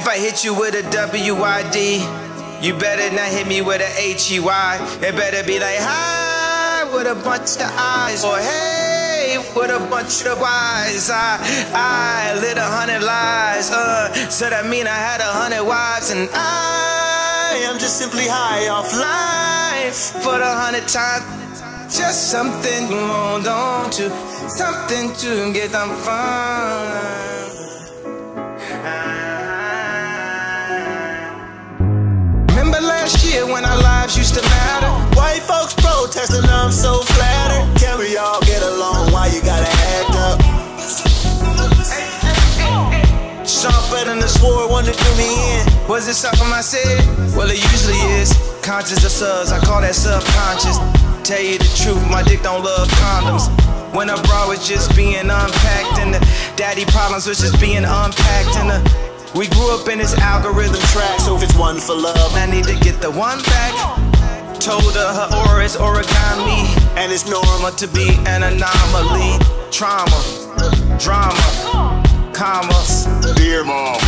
If I hit you with a W-Y-D, you better not hit me with a. It better be like, hi, with a bunch of eyes. Or hey, with a bunch of eyes. I, I lit a hundred lies. Uh, so that mean I had a hundred wives. And I am just simply high off life for a hundred times. Just something to hold on to, something to get them fun. Wanna do me in. Was it something I said? Well, it usually is. Conscious of subs, I call that subconscious. Tell you the truth, my dick don't love condoms. When a bra was just being unpacked, and the daddy problems was just being unpacked, and the we grew up in this algorithm track, So if it's one for love, I need to get the one back. Told her her aura is origami, and it's normal to be an anomaly. Trauma, drama, comma. Dear mama.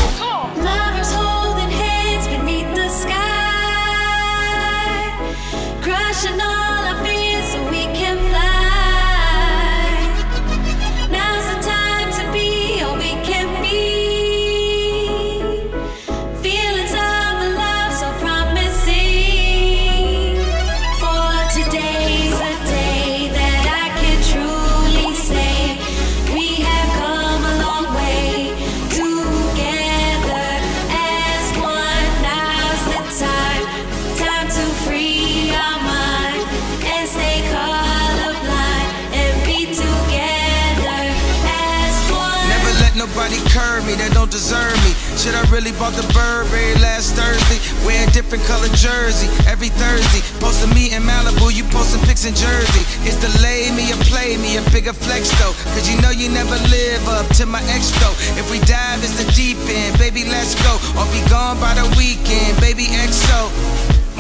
Let nobody curb me that don't deserve me. Should I really bought the Burberry last Thursday? Wearing different color jersey every Thursday. Posting me in Malibu, you posting pics in Jersey. It's delay me or play me a bigger flex though. Cause you know you never live up to my ex though. If we dive, it's the deep end, baby, let's go. Or be gone by the weekend, baby, XO.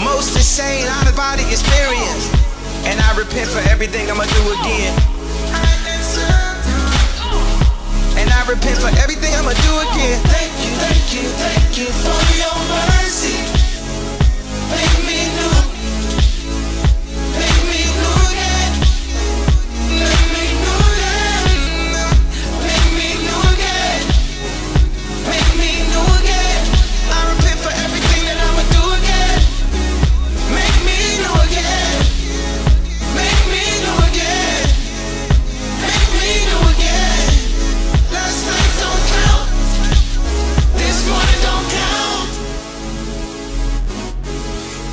Most insane out of body experience. And I repent for everything I'ma do again. I repent for everything I'ma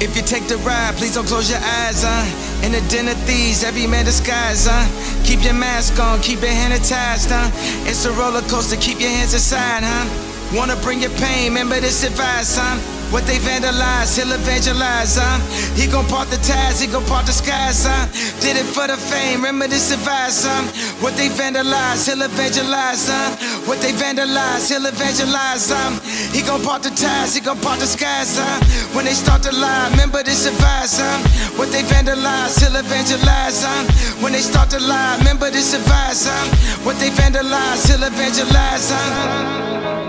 If you take the ride, please don't close your eyes, huh? In the den of thieves, every man disguised, huh? Keep your mask on, keep your hand attached, huh? It's a roller coaster, keep your hands aside, huh? Wanna bring your pain, remember this advice, huh? What they vandalize, he'll evangelize, huh? He gon' part the ties, he gon' part the skies, huh? Did it for the fame, remember this advice, huh? What they vandalize, he'll evangelize, huh? What they vandalize, he'll evangelize, huh? He gon' part the ties, he gon' part the skies, huh? When they start to lie, remember this advice, huh? What they vandalize, he'll evangelize, huh? When they start to lie, remember this advice, huh? What they vandalize, he'll evangelize, huh?